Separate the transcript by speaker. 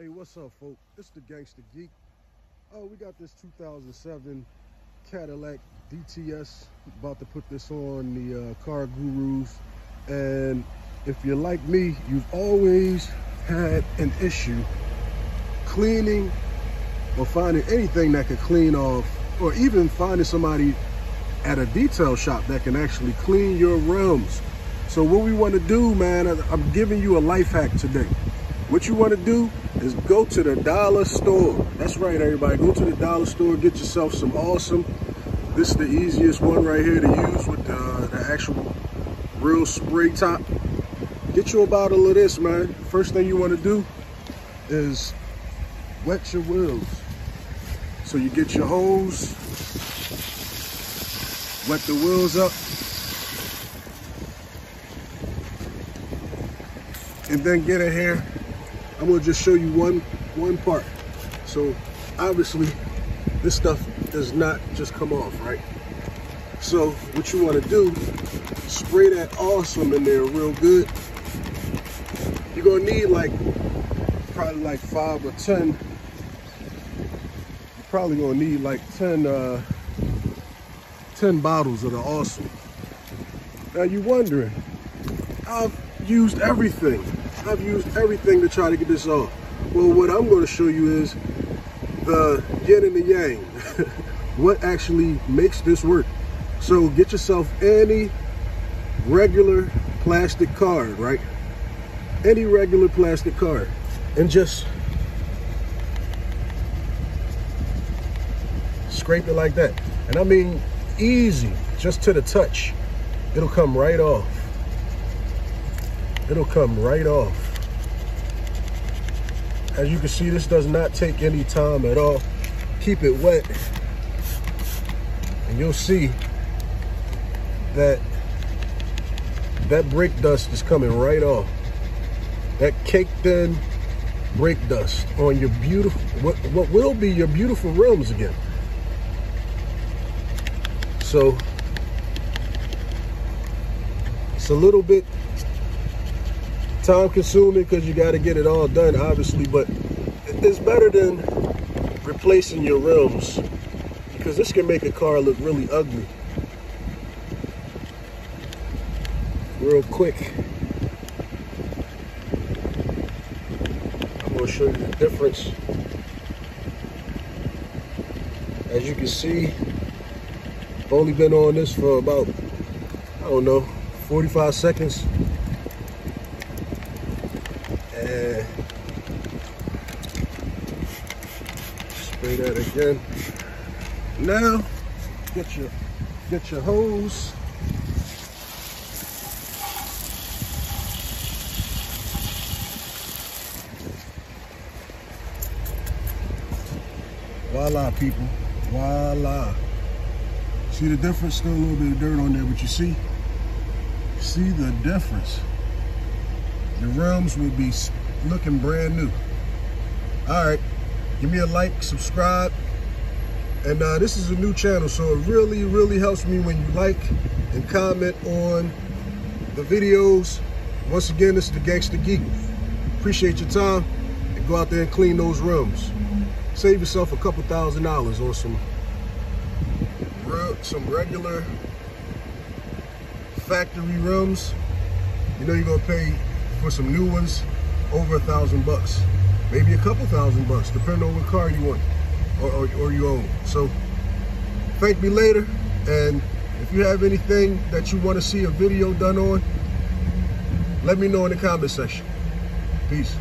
Speaker 1: Hey, what's up, folk? It's the Gangsta Geek. Oh, we got this 2007 Cadillac DTS. About to put this on the uh, CarGurus. And if you're like me, you've always had an issue cleaning or finding anything that could clean off, or even finding somebody at a detail shop that can actually clean your rims. So what we want to do, man, I'm giving you a life hack today. What you want to do is go to the dollar store. That's right, everybody. Go to the dollar store, get yourself some awesome. This is the easiest one right here to use with the, the actual real spray top. Get you a bottle of this, man. First thing you want to do is wet your wheels. So you get your hose, wet the wheels up, and then get in here I'm gonna just show you one one part. So obviously this stuff does not just come off, right? So what you wanna do, spray that awesome in there real good. You're gonna need like, probably like five or 10, you're probably gonna need like 10, uh, 10 bottles of the awesome. Now you're wondering, I've used everything. I've used everything to try to get this off. Well, what I'm going to show you is the yin and the yang. what actually makes this work. So get yourself any regular plastic card, right? Any regular plastic card. And just scrape it like that. And I mean easy, just to the touch. It'll come right off it'll come right off. As you can see, this does not take any time at all. Keep it wet and you'll see that that brake dust is coming right off. That caked in brake dust on your beautiful, what, what will be your beautiful rims again. So it's a little bit time consuming because you got to get it all done, obviously, but it's better than replacing your rims because this can make a car look really ugly. Real quick. I'm to show you the difference. As you can see, I've only been on this for about, I don't know, 45 seconds. Spray that again. Now, get your get your hose. Voila, people. Voila. See the difference? Still a little bit of dirt on there, but you see? See the difference the rims will be looking brand new. All right, give me a like, subscribe. And uh, this is a new channel, so it really, really helps me when you like and comment on the videos. Once again, this is the Gangsta Geek. Appreciate your time and go out there and clean those rims. Save yourself a couple thousand dollars on some, some regular factory rims. You know you're gonna pay for some new ones, over a thousand bucks. Maybe a couple thousand bucks, depending on what car you want or, or, or you own. So thank me later. And if you have anything that you want to see a video done on, let me know in the comment section. Peace.